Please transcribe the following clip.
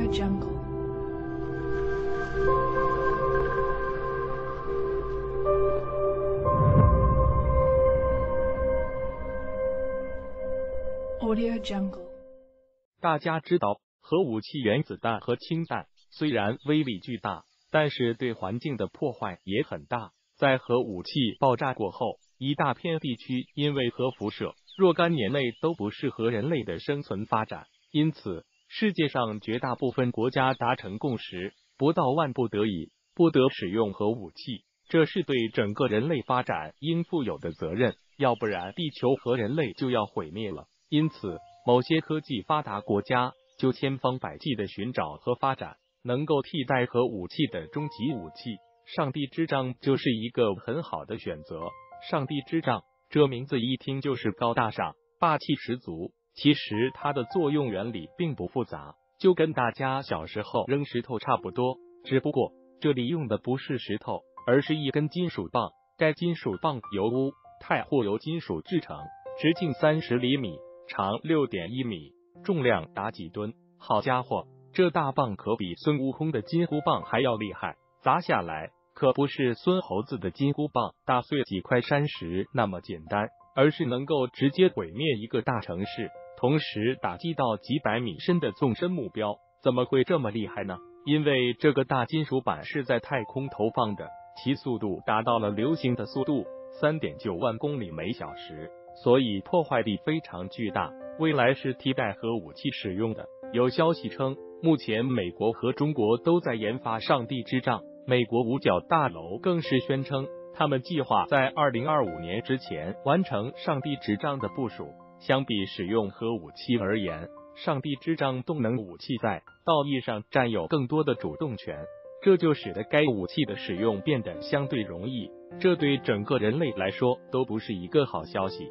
Audio Jungle. Audio Jungle. 大家知道，核武器、原子弹和氢弹虽然威力巨大，但是对环境的破坏也很大。在核武器爆炸过后，一大片地区因为核辐射，若干年内都不适合人类的生存发展。因此，世界上绝大部分国家达成共识，不到万不得已，不得使用核武器。这是对整个人类发展应负有的责任，要不然地球和人类就要毁灭了。因此，某些科技发达国家就千方百计的寻找和发展能够替代核武器的终极武器。上帝之杖就是一个很好的选择。上帝之杖这名字一听就是高大上、霸气十足。其实它的作用原理并不复杂，就跟大家小时候扔石头差不多。只不过这里用的不是石头，而是一根金属棒。该金属棒由钨、钛或由金属制成，直径三十厘米。长六点一米，重量达几吨？好家伙，这大棒可比孙悟空的金箍棒还要厉害！砸下来可不是孙猴子的金箍棒打碎几块山石那么简单，而是能够直接毁灭一个大城市，同时打击到几百米深的纵深目标。怎么会这么厉害呢？因为这个大金属板是在太空投放的，其速度达到了流星的速度，三点九万公里每小时。所以破坏力非常巨大，未来是替代核武器使用的。有消息称，目前美国和中国都在研发“上帝之杖”。美国五角大楼更是宣称，他们计划在二零二五年之前完成“上帝之杖”的部署。相比使用核武器而言，“上帝之杖”动能武器在道义上占有更多的主动权，这就使得该武器的使用变得相对容易。这对整个人类来说都不是一个好消息。